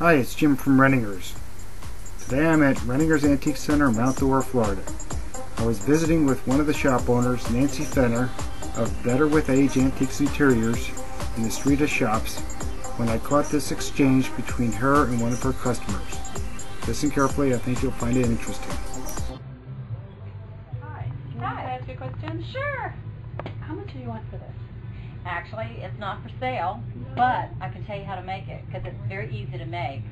Hi, it's Jim from Renninger's. Today I'm at Renninger's Antique Center Mount Dora, Florida. I was visiting with one of the shop owners, Nancy Fenner, of Better With Age Antiques Interiors in the Street of Shops, when I caught this exchange between her and one of her customers. Listen carefully, I think you'll find it interesting. Hi. Can I ask you a question? Sure. How much do you want for this? Actually, it's not for sale, but I can tell you how to make it because it's very easy to make.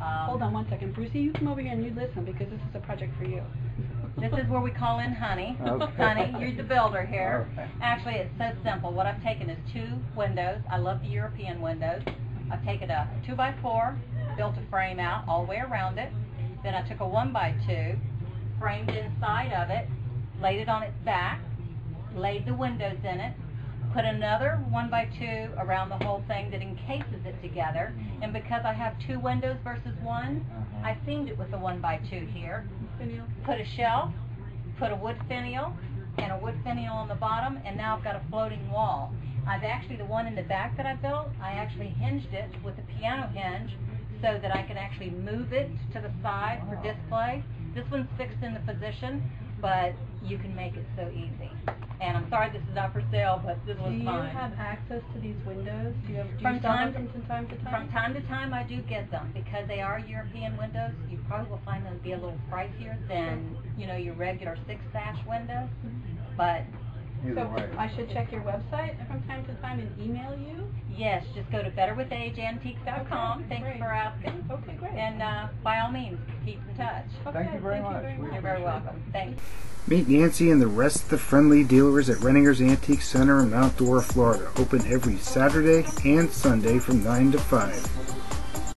Um, Hold on one second. Brucey, you come over here and you listen because this is a project for you. This is where we call in Honey. Okay. Honey, you're the builder here. Okay. Actually, it's so simple. What I've taken is two windows. I love the European windows. I've taken a two by four, built a frame out all the way around it. Then I took a one by two, framed inside of it, laid it on its back, laid the windows in it, put another one by two around the whole thing that encases it together. Mm-hmm. And because I have two windows versus one, uh-huh. I seamed it with the one by two here Finial? put a shelf, put a wood finial, and a wood finial on the bottom, and now I've got a floating wall. I've actually, the one in the back that I built, I actually hinged it with a piano hinge so that I can actually move it to the side for display. This one's fixed in the position, but you can make it so easy. And I'm sorry this is not for sale, but this Do one's you fine. have access to these windows? Do you have, do From you sell time them from time to time? From time to time, I do get them because they are European windows. You probably will find them to be a little pricier than, you know, your regular six sash windows. Mm-hmm. But So I should check your website from time to time and email you? yes, just go to betterwithageantiques.com. Okay, Thanks great. for asking. Okay, great. And uh, by all means, keep in touch. Okay, thank you very much. very You're very welcome. Thanks. Meet Nancy and the rest of the friendly dealers at Renninger's Antique Center in Mount Dora, Florida. Open every Saturday and Sunday from 9 to 5.